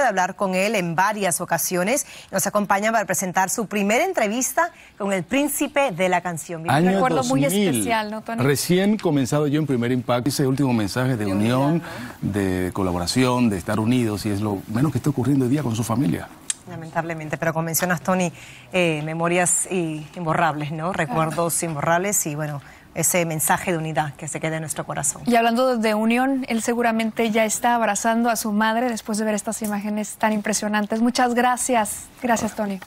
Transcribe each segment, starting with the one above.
de hablar con él en varias ocasiones. Nos acompaña para presentar su primera entrevista con el príncipe de la canción. Un recuerdo muy especial, ¿no, Tony? Recién comenzado yo en Primer Impacto, ese último mensaje de, unión, de colaboración, de estar unidos, y es lo menos que está ocurriendo hoy día con su familia. Lamentablemente, pero como mencionas, Tony, eh, memorias imborrables, ¿no? Recuerdos imborrables y bueno, ese mensaje de unidad que se quede en nuestro corazón. Y hablando de unión, él seguramente ya está abrazando a su madre después de ver estas imágenes tan impresionantes. Muchas gracias. Gracias, Tony.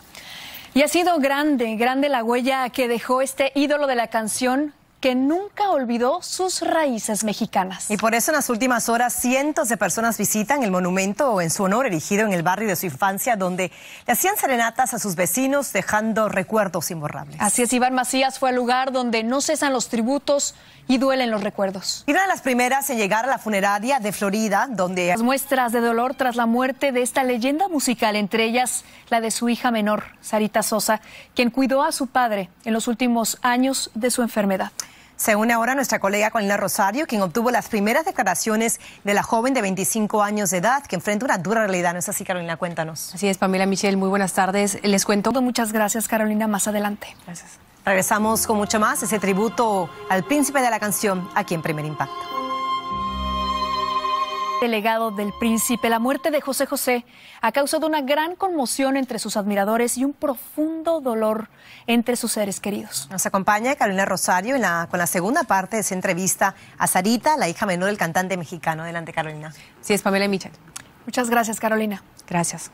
Y ha sido grande, grande la huella que dejó este ídolo de la canción que nunca olvidó sus raíces mexicanas. Y por eso en las últimas horas cientos de personas visitan el monumento en su honor erigido en el barrio de su infancia, donde le hacían serenatas a sus vecinos dejando recuerdos imborrables. Así es, Iván Macías fue al lugar donde no cesan los tributos y duelen los recuerdos. Y una de las primeras en llegar a la funeraria de Florida, donde... Las muestras de dolor tras la muerte de esta leyenda musical, entre ellas la de su hija menor, Sarita Sosa, quien cuidó a su padre en los últimos años de su enfermedad. Se une ahora nuestra colega Colina Rosario, quien obtuvo las primeras declaraciones de la joven de 25 años de edad que enfrenta una dura realidad. ¿No es así, Carolina? Cuéntanos. Así es, Pamela Michelle. Muy buenas tardes. Les cuento. Muchas gracias, Carolina. Más adelante. Gracias. Regresamos con mucho más, ese tributo al príncipe de la canción aquí en Primer Impacto legado del príncipe, la muerte de José José ha causado una gran conmoción entre sus admiradores y un profundo dolor entre sus seres queridos. Nos acompaña Carolina Rosario con la segunda parte de esa entrevista a Sarita, la hija menor del cantante mexicano. Adelante, Carolina. Sí, es Pamela Michel. Muchas gracias, Carolina. Gracias.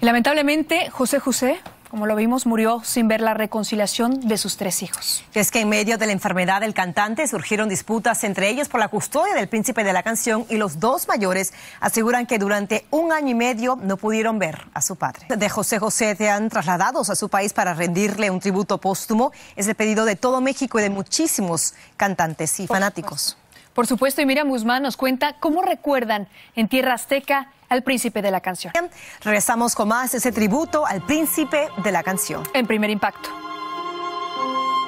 Y lamentablemente, José José como lo vimos, murió sin ver la reconciliación de sus tres hijos. Es que en medio de la enfermedad del cantante surgieron disputas entre ellos por la custodia del príncipe de la canción y los dos mayores aseguran que durante un año y medio no pudieron ver a su padre. De José José te han trasladados a su país para rendirle un tributo póstumo. Es el pedido de todo México y de muchísimos cantantes y fanáticos. Por supuesto, y Miriam Guzmán nos cuenta cómo recuerdan en Tierra Azteca al príncipe de la canción. Regresamos con más ese tributo al príncipe de la canción. En primer impacto.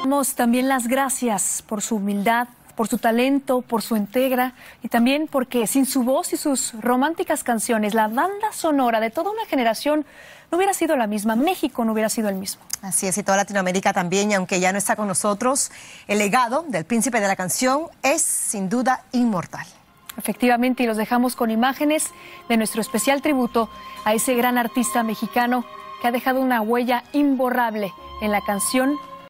Damos también las gracias por su humildad, por su talento, por su integra y también porque sin su voz y sus románticas canciones, la banda sonora de toda una generación no hubiera sido la misma, México no hubiera sido el mismo. Así es, y toda Latinoamérica también, y aunque ya no está con nosotros, el legado del príncipe de la canción es sin duda inmortal. Efectivamente, y los dejamos con imágenes de nuestro especial tributo a ese gran artista mexicano que ha dejado una huella imborrable en la canción